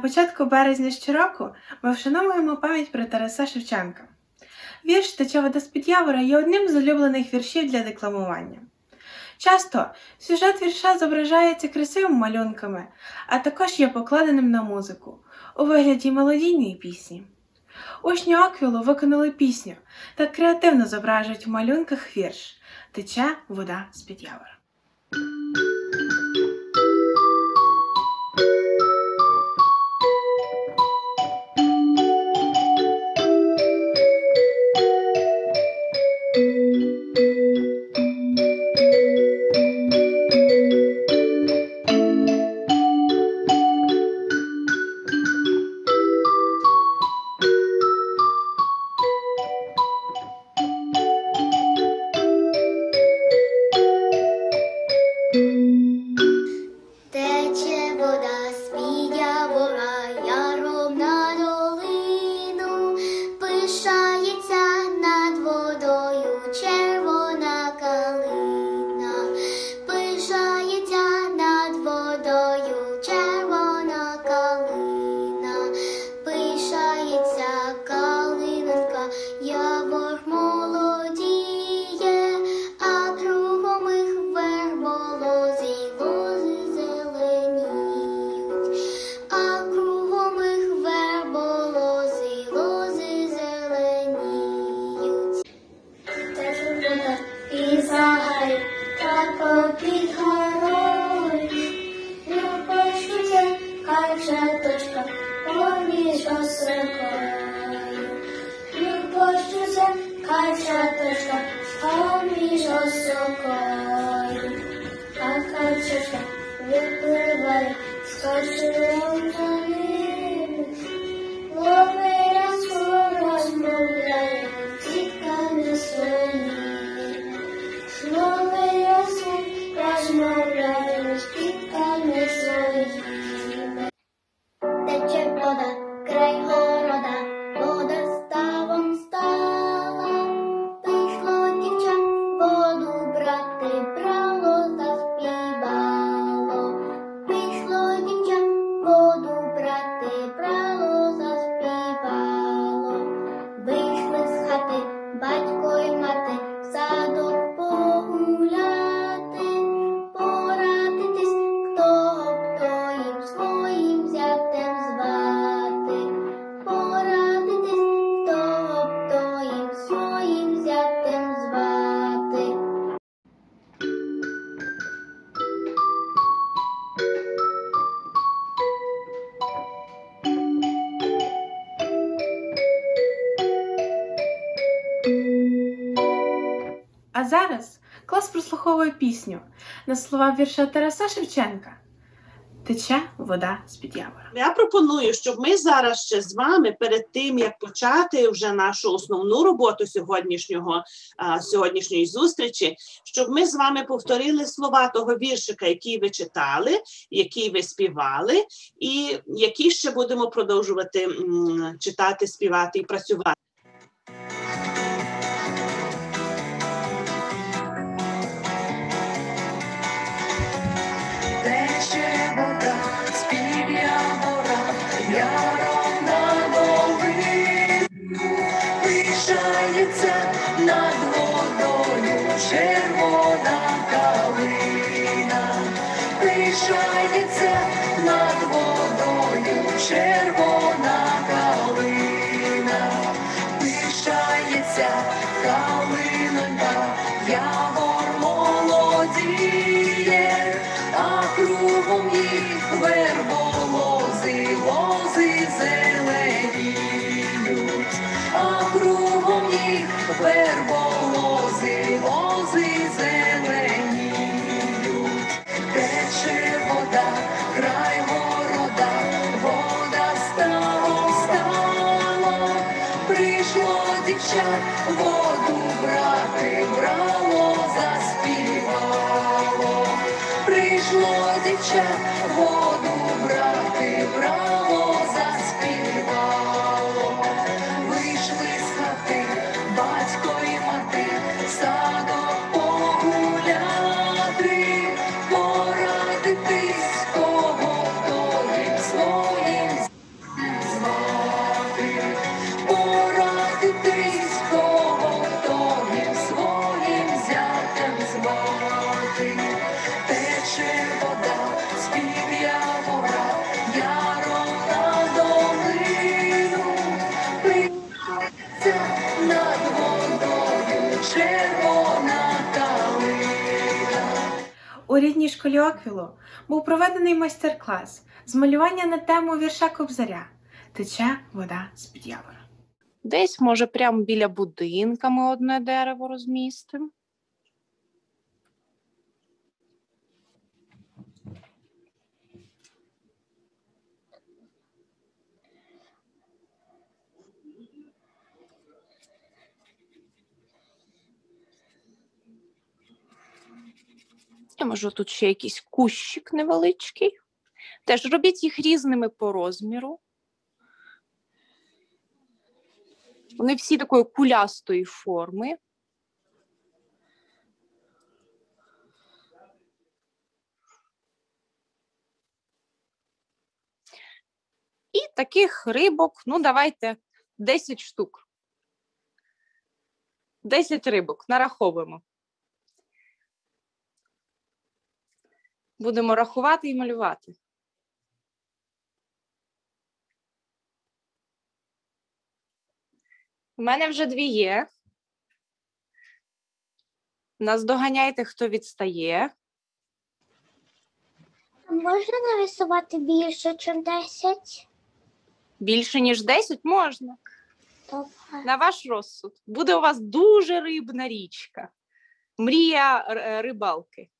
початку березня щороку ми вшановуємо пам'ять про Тараса Шевченка. Вірш Тече вода з-під явора є одним з улюблених віршів для декламування. Часто сюжет вірша зображається красивими малюнками, а також є покладеним на музику у вигляді мелодійної пісні. Учні Оквілу виконали пісню та креативно зображують в малюнках вірш Тече вода з-під явора. каже точка, поміж осокою. Любочкуся, каже точка, поміж осокою. А качечка випливає, скачує за А зараз клас прослуховує пісню на слова вірша Тараса Шевченка Тече вода з-під явора. Я пропоную, щоб ми зараз ще з вами перед тим, як почати вже нашу основну роботу сьогоднішнього а, сьогоднішньої зустрічі, щоб ми з вами повторили слова того віршика, який ви читали, який ви співали, і які ще будемо продовжувати м, читати, співати і працювати. It's a shall go. Школі Оквілу був проведений майстер-клас з малювання на тему вірша Кобзаря Тече вода з-під явора. Десь, може, прямо біля будинка ми одне дерево розмістимо. Я можу тут ще якийсь кущик невеличкий. Теж робіть їх різними по розміру. Вони всі такої кулястої форми. І таких рибок, ну, давайте 10 штук. 10 рибок нараховуємо. Будемо рахувати і малювати. У мене вже дві є. Наздоганяйте, хто відстає. А можна нарисувати більше, ніж 10? Більше, ніж 10 можна. Добре. На ваш розсуд. Буде у вас дуже рибна річка. Мрія е, рибалки.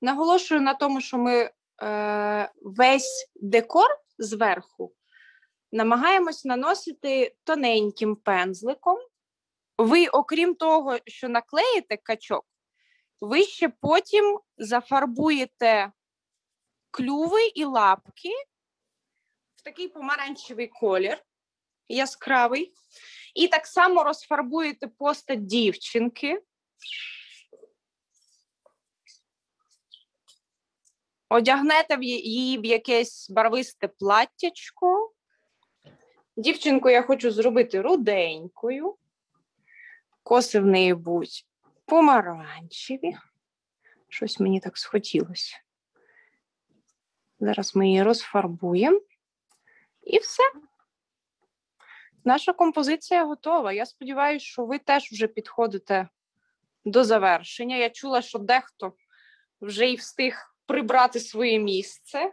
Наголошую на тому, що ми е, весь декор зверху намагаємось наносити тоненьким пензликом. Ви, окрім того, що наклеїте качок, ви ще потім зафарбуєте клюви і лапки в такий помаранчевий колір, яскравий, і так само розфарбуєте постать дівчинки. Одягнете її в якесь барвисте платтячко. Дівчинку я хочу зробити руденькою. Коси в неї будуть помаранчеві. Щось мені так схотілося. Зараз ми її розфарбуємо. І все. Наша композиція готова. Я сподіваюся, що ви теж вже підходите до завершення. Я чула, що дехто вже і встиг прибрати своє місце.